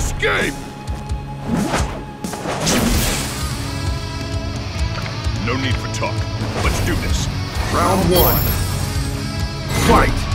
escape! No need for talk. Let's do this. Round one. Fight!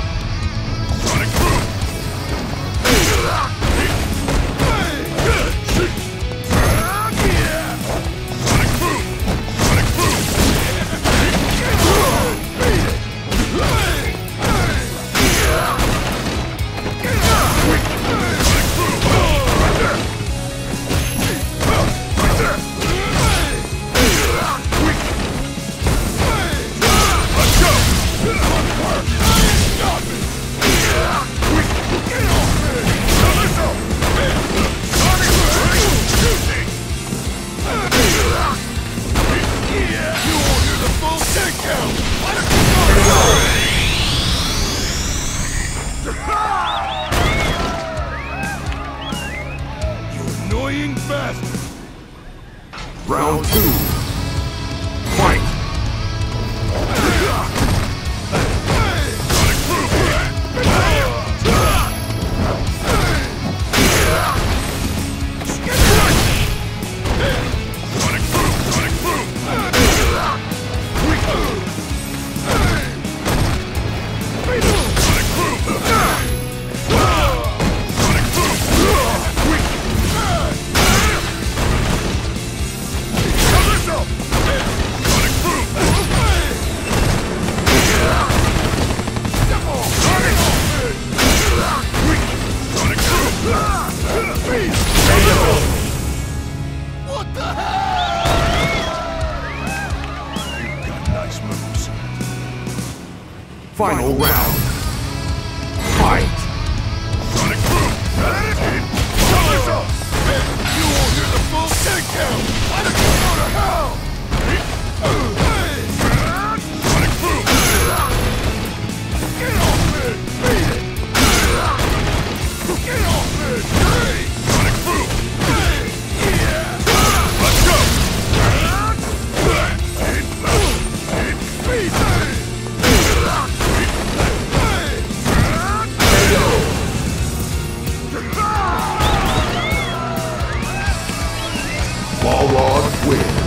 Annoying! Round two. Nice. Final round. Fight! win.